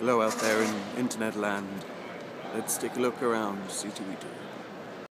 Hello out there in internet land. Let's take a look around, see what we do.